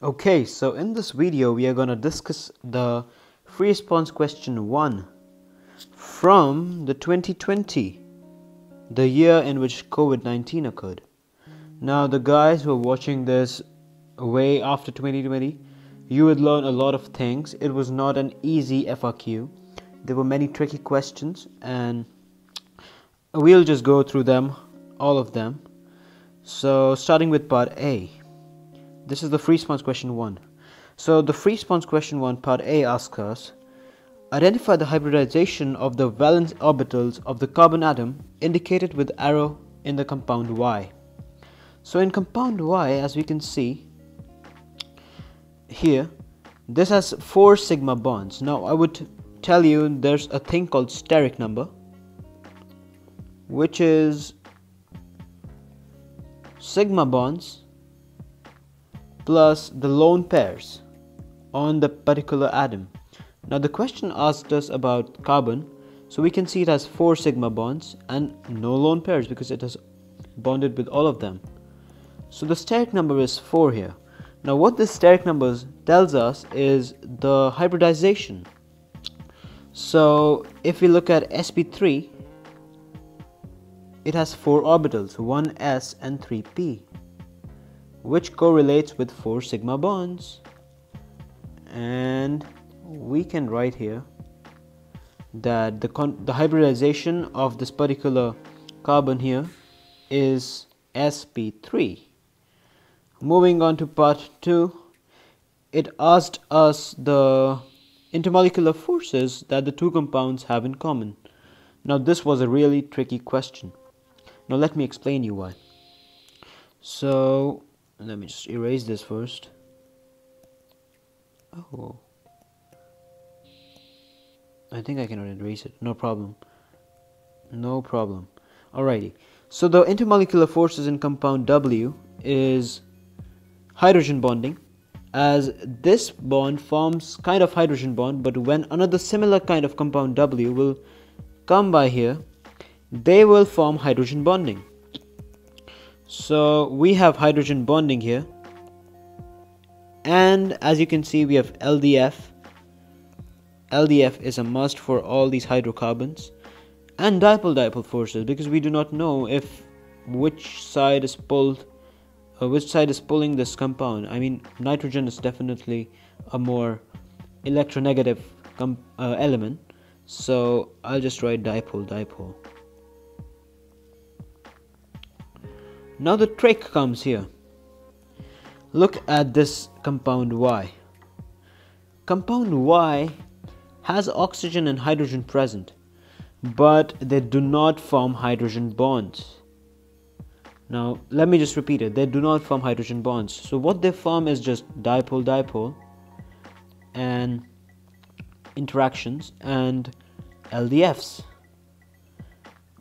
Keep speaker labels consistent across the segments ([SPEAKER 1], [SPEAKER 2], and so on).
[SPEAKER 1] Okay, so in this video we are going to discuss the free response question 1 from the 2020, the year in which COVID-19 occurred. Now the guys who are watching this way after 2020, you would learn a lot of things. It was not an easy FRQ. There were many tricky questions and we'll just go through them, all of them. So starting with part A. This is the free response question 1. So the free response question 1 part A asks us Identify the hybridization of the valence orbitals of the carbon atom indicated with arrow in the compound Y. So in compound Y as we can see here this has 4 sigma bonds. Now I would tell you there's a thing called steric number which is sigma bonds plus the lone pairs on the particular atom. Now the question asked us about carbon, so we can see it has 4 sigma bonds and no lone pairs because it has bonded with all of them. So the steric number is 4 here. Now what this steric number tells us is the hybridization. So if we look at sp3, it has 4 orbitals, 1s and 3p which correlates with 4 sigma bonds. And we can write here that the, the hybridization of this particular carbon here is sp3 moving on to part 2 it asked us the intermolecular forces that the two compounds have in common. Now this was a really tricky question. Now let me explain you why. So let me just erase this first. Oh I think I cannot erase it. No problem. No problem. Alrighty. So the intermolecular forces in compound W is hydrogen bonding. As this bond forms kind of hydrogen bond but when another similar kind of compound W will come by here they will form hydrogen bonding so we have hydrogen bonding here. And as you can see we have LDF LDF is a must for all these hydrocarbons and dipole dipole forces because we do not know if which side is pulled uh, which side is pulling this compound. I mean nitrogen is definitely a more electronegative uh, element. So I'll just write dipole dipole Now the trick comes here. Look at this compound Y. Compound Y has oxygen and hydrogen present, but they do not form hydrogen bonds. Now, let me just repeat it. They do not form hydrogen bonds. So what they form is just dipole-dipole and interactions and LDFs,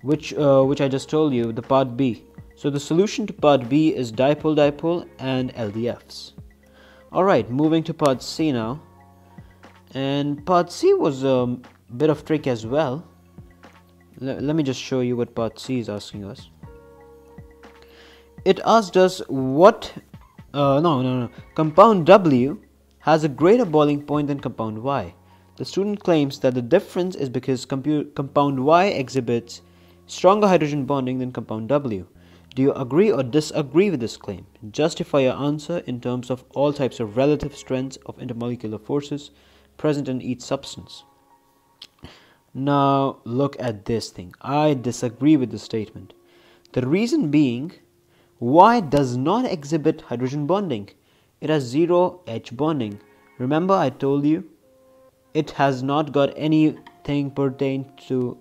[SPEAKER 1] which uh, which I just told you, the part B. So the solution to part B is dipole-dipole and LDFs. Alright, moving to part C now. And part C was a bit of trick as well. L let me just show you what part C is asking us. It asked us what, uh, no, no, no, compound W has a greater boiling point than compound Y. The student claims that the difference is because compound Y exhibits stronger hydrogen bonding than compound W. Do you agree or disagree with this claim? Justify your answer in terms of all types of relative strengths of intermolecular forces present in each substance. Now, look at this thing. I disagree with the statement. The reason being, Y does not exhibit hydrogen bonding. It has zero H bonding. Remember I told you it has not got anything pertained to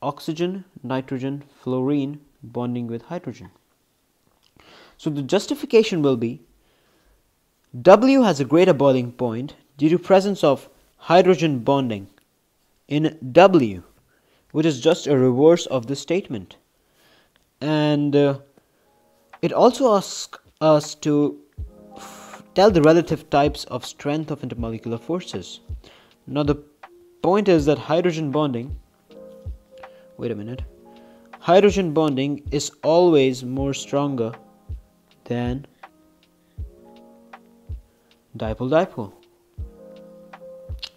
[SPEAKER 1] oxygen, nitrogen, fluorine, bonding with hydrogen. So the justification will be W has a greater boiling point due to presence of hydrogen bonding in W, which is just a reverse of the statement. And uh, it also asks us to tell the relative types of strength of intermolecular forces. Now the point is that hydrogen bonding, wait a minute, hydrogen bonding is always more stronger than dipole dipole.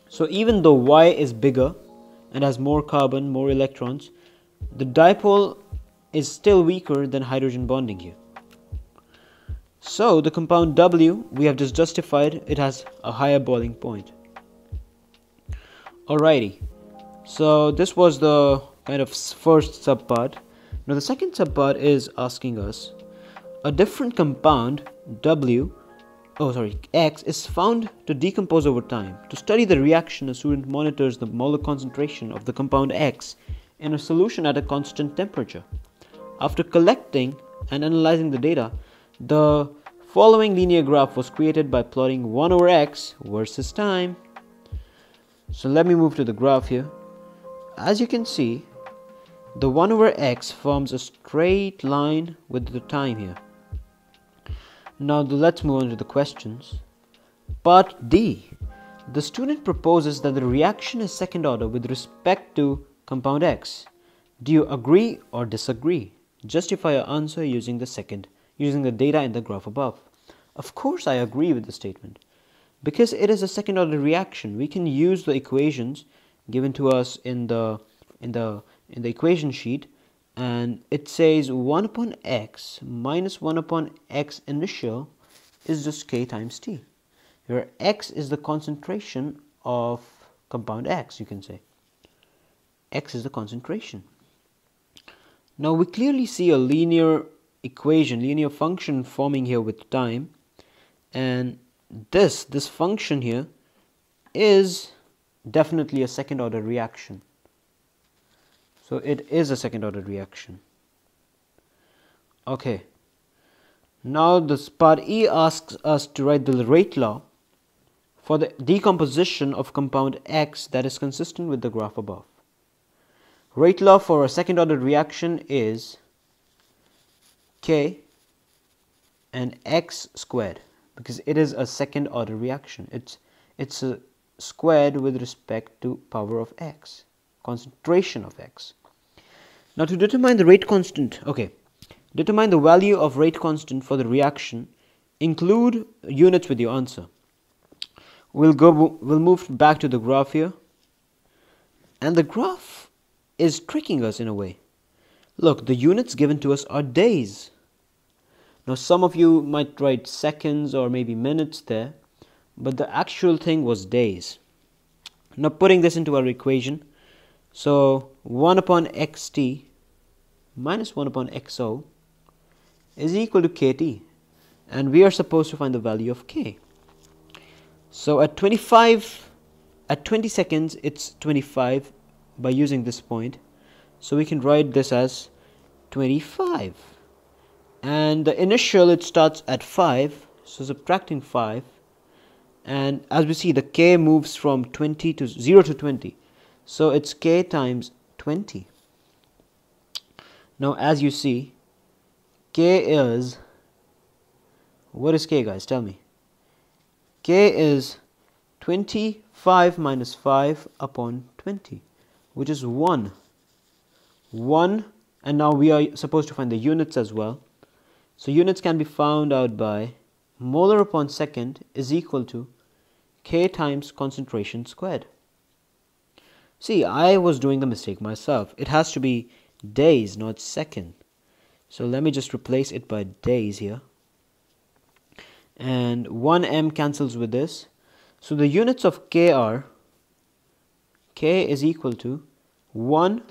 [SPEAKER 1] So even though Y is bigger and has more carbon, more electrons, the dipole is still weaker than hydrogen bonding here. So the compound W, we have just justified, it has a higher boiling point. Alrighty, so this was the kind of first subpart. Now the second subpart is asking us a different compound W oh sorry X is found to decompose over time. To study the reaction, a student monitors the molar concentration of the compound X in a solution at a constant temperature. After collecting and analyzing the data, the following linear graph was created by plotting 1 over x versus time. So let me move to the graph here. As you can see, the 1 over x forms a straight line with the time here. Now let's move on to the questions. Part D. The student proposes that the reaction is second order with respect to compound X. Do you agree or disagree? Justify your answer using the second, using the data in the graph above. Of course I agree with the statement. Because it is a second order reaction, we can use the equations given to us in the in the in the equation sheet and it says 1 upon x minus 1 upon x initial is just k times t where x is the concentration of compound x you can say. X is the concentration. Now we clearly see a linear equation linear function forming here with time and this this function here is definitely a second order reaction so it is a second order reaction. Okay. Now this part E asks us to write the rate law for the decomposition of compound X that is consistent with the graph above. Rate law for a second order reaction is K and X squared because it is a second order reaction. It's it's a squared with respect to power of X concentration of x. Now to determine the rate constant, okay, determine the value of rate constant for the reaction, include units with your answer. We'll go, we'll move back to the graph here. And the graph is tricking us in a way. Look, the units given to us are days. Now some of you might write seconds or maybe minutes there, but the actual thing was days. Now putting this into our equation, so 1 upon xt minus 1 upon xo is equal to kt and we are supposed to find the value of k. So at 25 at 20 seconds it's 25 by using this point. So we can write this as 25 and the initial it starts at 5 so subtracting 5 and as we see the k moves from 20 to 0 to 20 so it's k times 20. Now as you see, k is, what is k guys? Tell me. k is 25 minus 5 upon 20, which is 1. 1 and now we are supposed to find the units as well. So units can be found out by molar upon second is equal to k times concentration squared. See, I was doing the mistake myself. It has to be days, not second. So let me just replace it by days here. And 1m cancels with this. So the units of k are k is equal to 1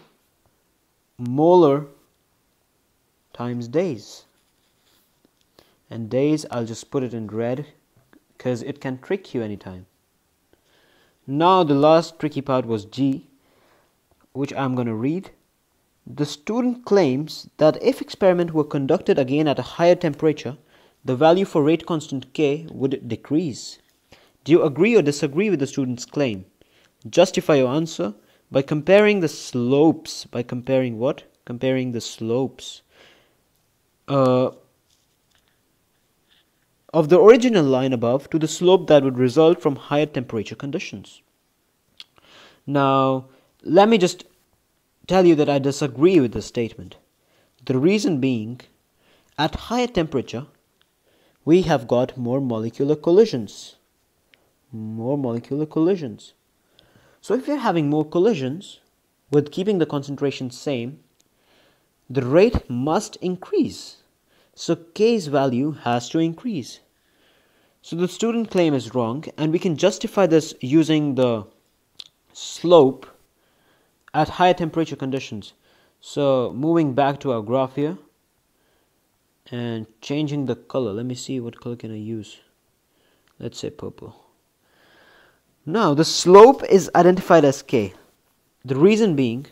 [SPEAKER 1] molar times days. And days, I'll just put it in red because it can trick you anytime. Now the last tricky part was G, which I'm going to read. The student claims that if experiment were conducted again at a higher temperature, the value for rate constant K would decrease. Do you agree or disagree with the student's claim? Justify your answer by comparing the slopes. By comparing what? Comparing the slopes uh, of the original line above to the slope that would result from higher temperature conditions. Now, let me just tell you that I disagree with this statement. The reason being, at higher temperature, we have got more molecular collisions. more molecular collisions. So if you're having more collisions with keeping the concentration same, the rate must increase. So K's value has to increase. So the student claim is wrong and we can justify this using the slope at higher temperature conditions. So moving back to our graph here and changing the color. Let me see what color can I use. Let's say purple. Now the slope is identified as k. The reason being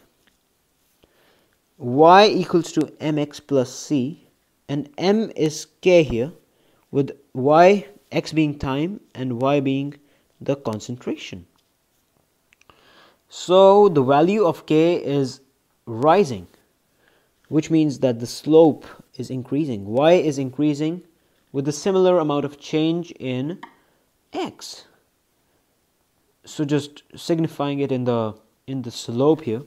[SPEAKER 1] y equals to mx plus c and m is k here with y x being time and y being the concentration. So the value of k is rising which means that the slope is increasing. y is increasing with a similar amount of change in x. So just signifying it in the in the slope here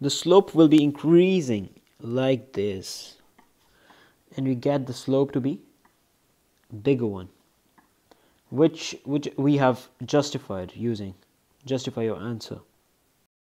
[SPEAKER 1] the slope will be increasing like this and we get the slope to be bigger one which which we have justified using justify your answer